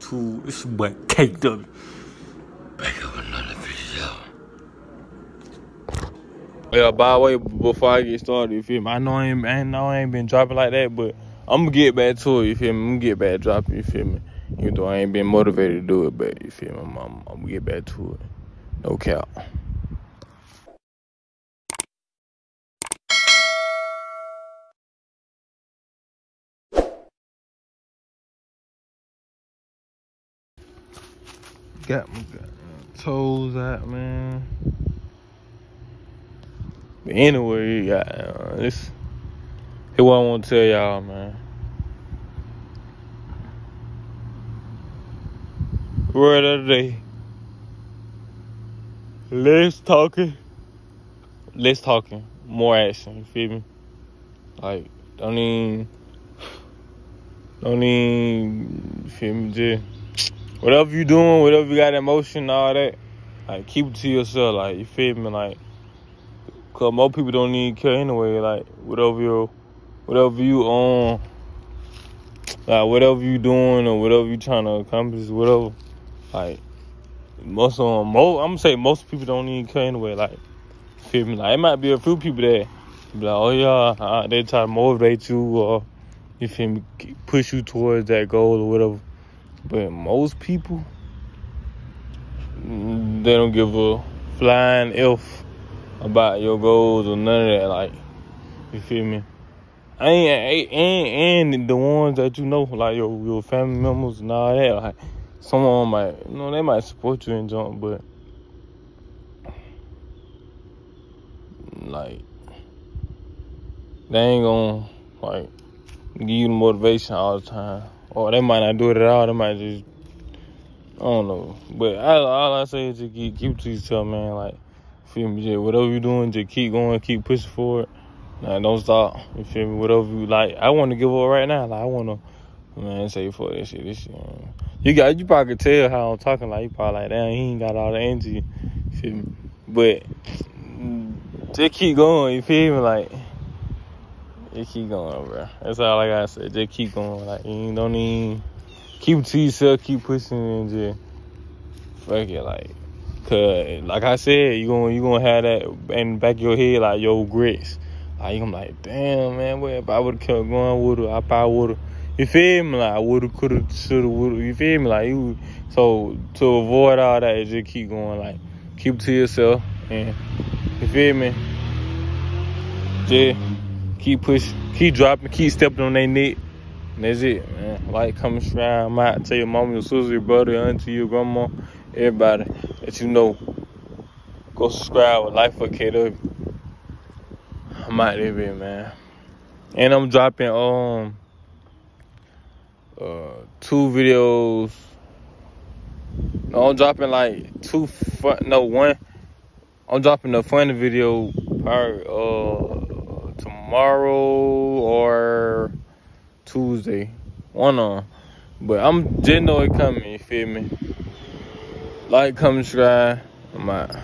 YouTube? It's your boy. Back up another video. Oh, yeah, by the way, before I get started, you feel me? I know I ain't, I know I ain't been dropping like that, but I'm gonna get back to it, you feel me? I'm gonna get back dropping, you feel me? Even though I ain't been motivated to do it, but you feel me? I'm, I'm, I'm gonna get back to it. No cap. Got my toes out, man. But anyway, yeah, uh, this here's what I want to tell y'all, man. Word of the day. Less talking. Less talking. More action. You feel me? Like, don't even. Don't even. Feel me? Just. Whatever you doing, whatever you got emotion, all that. Like, keep it to yourself. Like, you feel me? Like, cause most people don't need care anyway. Like, whatever you, whatever you on, like whatever you doing or whatever you trying to accomplish, whatever. Like, most of them, most, I'm gonna say most people don't need care anyway. Like, feel me? Like, it might be a few people that be like, oh yeah, uh, they try to motivate you or you feel me, push you towards that goal or whatever. But most people, they don't give a flying f about your goals or none of that. Like, you feel me? And, and, and the ones that you know, like your your family members and all that, like someone might, you know, they might support you and jump, but like they ain't gonna like give you the motivation all the time, or they might not do it at all. They might just, I don't know. But all I say is just keep, keep to yourself, man. Like, feel me? Just whatever you're doing, just keep going, keep pushing forward. Nah, don't stop. You feel me? Whatever you like. I want to give up right now. Like I want to, man, say for this shit. This shit. Man. You got. You probably could tell how I'm talking. Like you probably like, damn, he ain't got all the energy. Feel me? But just keep going. You feel me? Like just keep going, bro. That's all I gotta say. Just keep going. Like you don't even keep to yourself. Keep pushing and just fuck it. Like. Cause like I said, you gonna you gonna have that in the back of your head like your regrets. Like I'm like, damn man, what if I would've kept going her, I probably would've you feel me? Like I would've, could've, should've, would've. You feel me? Like you. So to avoid all that, just keep going. Like keep to yourself, and you feel me? Just keep pushing, keep dropping, keep stepping on their neck. And that's it, man. Like, comment, subscribe. I might tell your mom, your sister, your brother, your auntie, your grandma, everybody that you know. Go subscribe with Life for KW. I'm out there, man. And I'm dropping um uh two videos. No, I'm dropping like two fun no one. I'm dropping a funny video probably uh tomorrow or Tuesday. One on. But I'm just know it coming, you feel me? Like, comment, subscribe. I'm out.